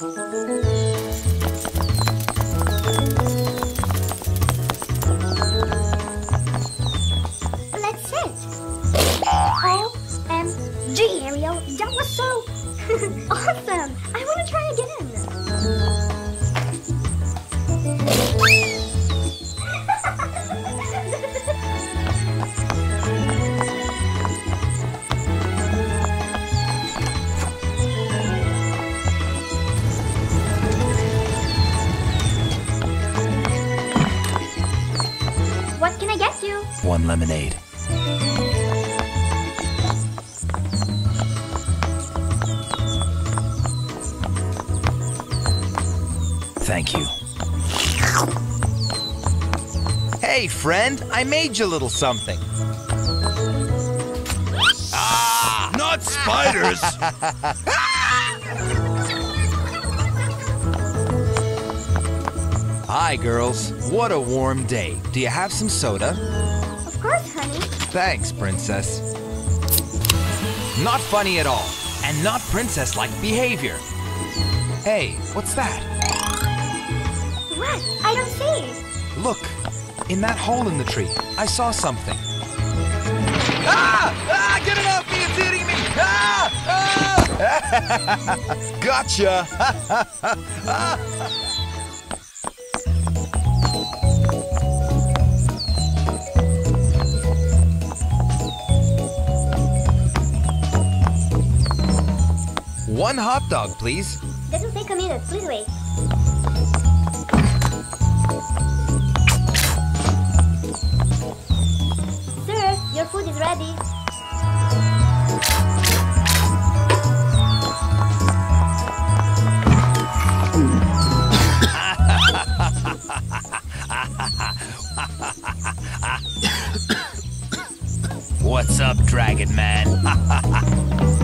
Let's sit. OMG, Ariel, that was so awesome. I want to try again. One lemonade. Thank you. Hey, friend, I made you a little something. Ah, not spiders. Hi, girls. What a warm day. Do you have some soda? Of course, honey. Thanks, princess. Not funny at all, and not princess-like behavior. Hey, what's that? What? I don't see. Look, in that hole in the tree, I saw something. Ah! Ah! Get it off me! It's eating me! Ah! Ah! gotcha! One hot dog, please. That will take a minute. Please wait. Sir, your food is ready. What's up, Dragon Man?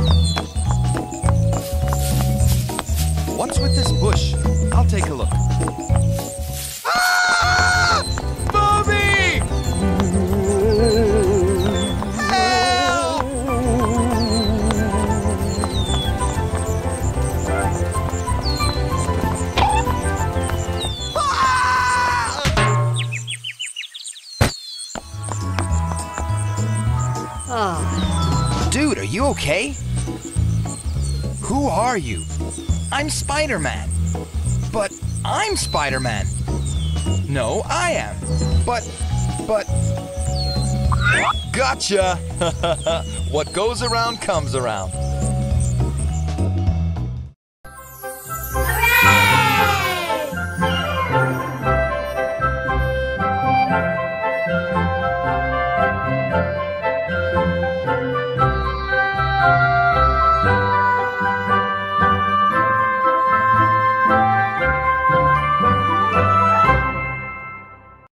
take a look. Ah! Bobby! Help! Dude, are you okay? Who are you? I'm Spider-Man. But I'm Spider-Man. No, I am. But, but... Gotcha! what goes around comes around. Hooray!